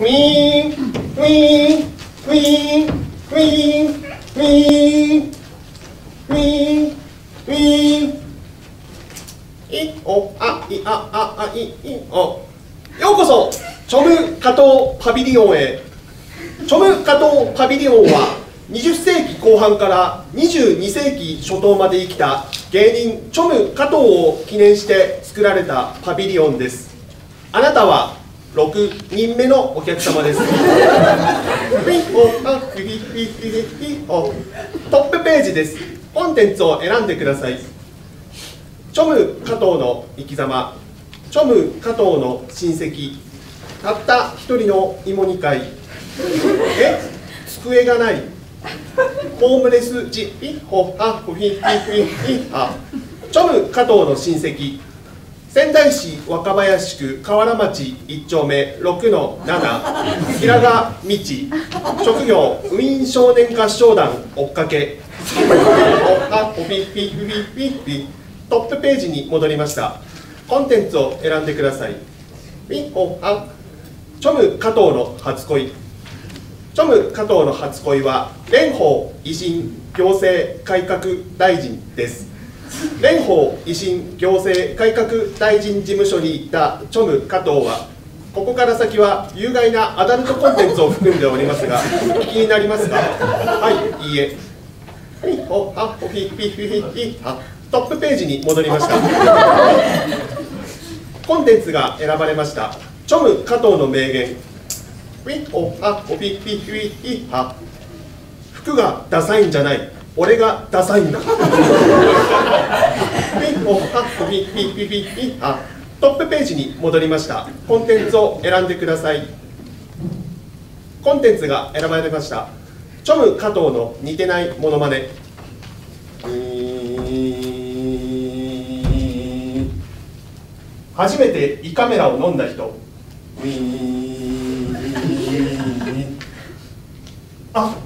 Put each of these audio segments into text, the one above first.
ウィーンウィーンウィーンウィーンウィーンウィーンウィーンいおあいあああいいおようこそチョム加藤パビリオンへチョム加藤パビリオンは20世紀後半から22世紀初頭まで生きた芸人チョム加藤を記念して作られたパビリオンですあなたは6人目のお客様です。トップページです。コンテンツを選んでください。チョム加藤の生き様。チョム加藤の親戚。たった一人の芋煮会。え？机がない。ホームレスジピホハフヒヒヒヒハチョム加藤の親戚仙台市若林区河原町1丁目6-7平賀道職業ウィーン少年合唱団追っかけ。トップページに戻りました。コンテンツを選んでください。ピッホあチョム加藤の初恋。チョム加藤の初恋は蓮舫維新行政改革大臣です。蓮舫維新行政改革大臣事務所に行ったチョム加藤はここから先は有害なアダルトコンテンツを含んでおりますが気になりますか？はいいいえ。ほはほひひひひはトップページに戻りました。コンテンツが選ばれました。チョム加藤の名言。ウィホハホヒヒヒヒハ服がダサいんじゃない。俺がダサいんだ。トップページに戻りました。コンテンツを選んでください。コンテンツが選ばれました。チョム加藤の似てないモノマネ。初めて胃カメラを飲んだ人。あ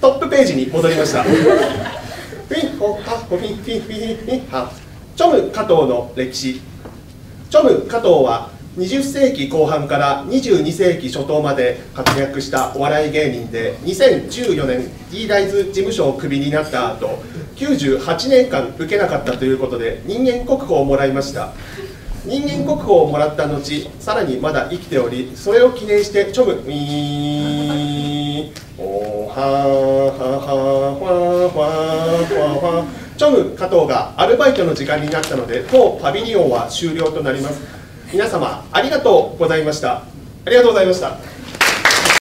トップページに戻りました。チョム加藤の歴史。チョム加藤は20世紀後半から22世紀初頭まで活躍したお笑い芸人で2014年 D ライズ事務所をクビになった後98年間受けなかったということで人間国宝をもらいました人間国宝をもらった後さらにまだ生きておりそれを記念してチョムウィーンおはははははチョム加藤がアルバイトの時間になったので当パビリオンは終了となります。皆様ありがとうございました。ありがとうございました。